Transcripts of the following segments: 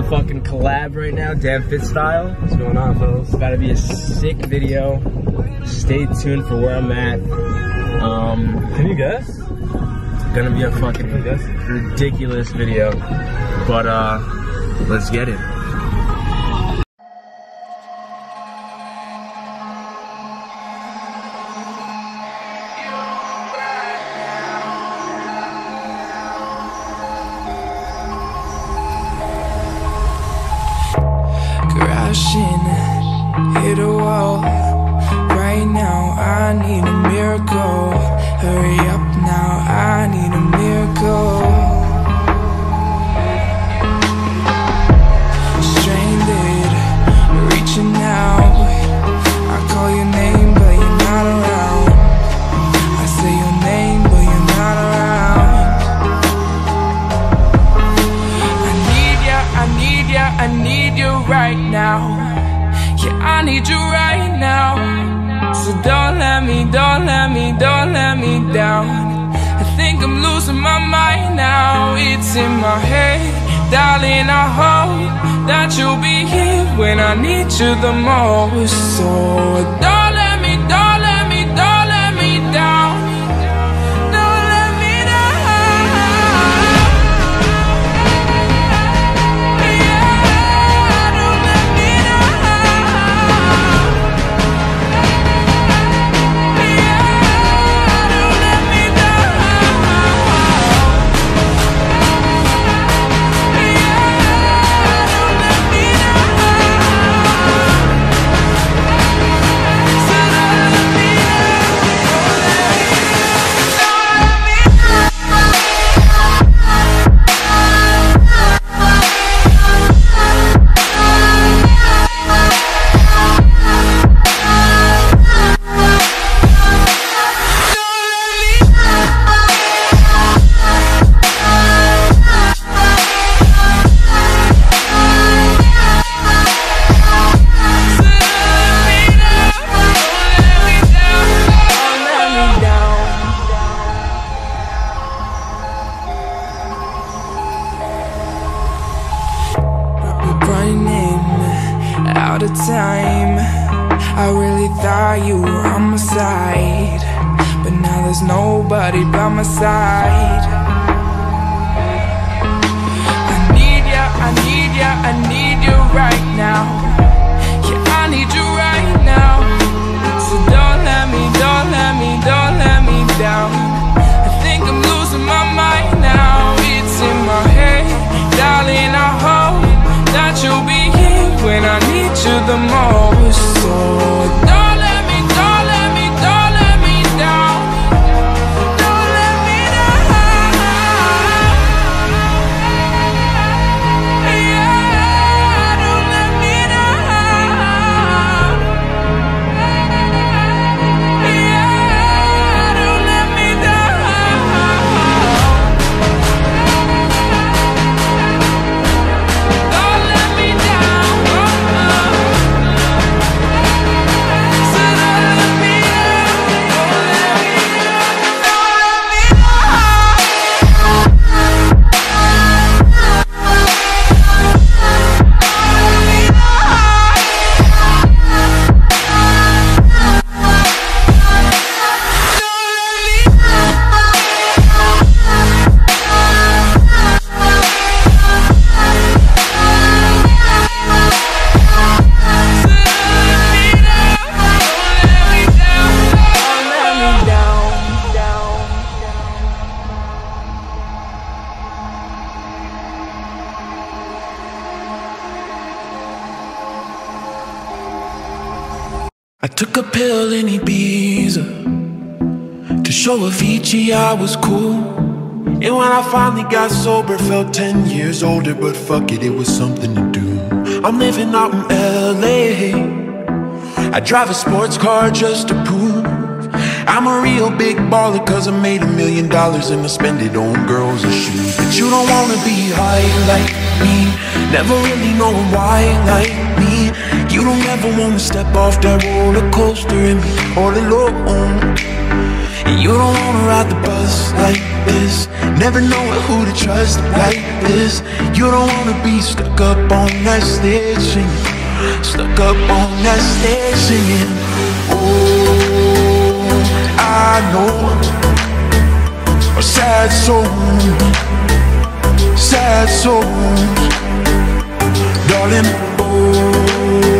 a fucking collab right now, DanFitStyle. What's going on, fellas? It's gotta be a sick video. Stay tuned for where I'm at. Um, Can you guess? gonna be a fucking ridiculous video. But uh, let's get it. Crashing, hit a wall. Right now, I need a miracle. Hurry up think I'm losing my mind now. It's in my head, darling. I hope that you'll be here when I need you the most. So out of time. I really thought you were on my side, but now there's nobody by my side. I need ya, I need ya, I need you right now. The most. I took a pill in Ibiza to show Avicii I was cool. And when I finally got sober, felt 10 years older, but fuck it, it was something to do. I'm living out in LA. I drive a sports car just to prove I'm a real big baller, cause I made a million dollars and I spend it on girls and shoes. But you don't wanna be high like me, never really knowing why like me. You don't ever wanna step off that roller coaster and be all alone. And you don't wanna ride the bus like this. Never know who to trust like this. You don't wanna be stuck up on that stage singing. Stuck up on that stage singing. Oh, I know a sad soul, sad souls, darling. All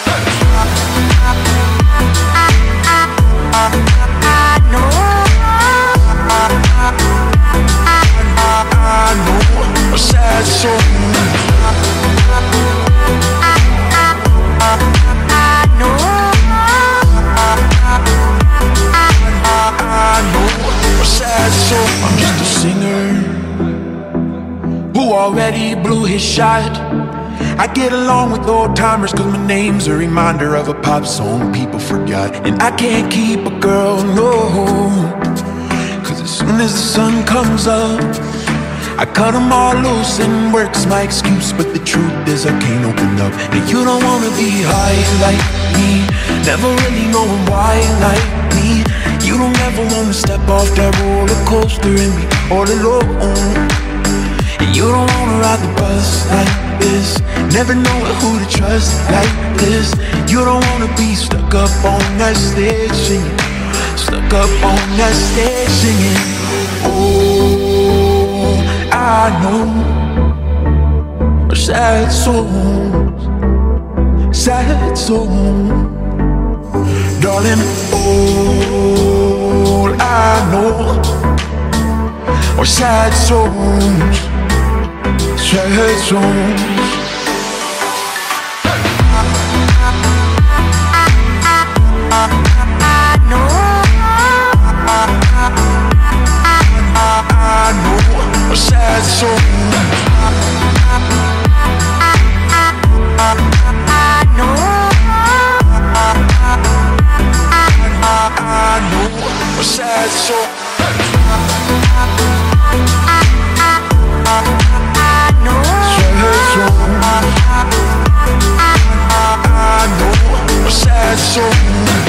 a sad sad. I'm just a singer who already blew his shot. I get along with old timers cause my name's a reminder of a pop song people forgot. And I can't keep a girl, no. Cause as soon as the sun comes up, I cut them all loose and work's my excuse. But the truth is, I can't open up. And you don't wanna be high like me, never really knowing why like me. You don't ever wanna step off that roller coaster and be all alone. And you don't wanna ride the bus like this, never know who to trust like this. You don't wanna be stuck up on that stage singing, stuck up on that stage singing. I know sad souls, sad souls. Darling, all I know are sad souls, sad souls. A sad soul. Sad soul. I know a sad soul.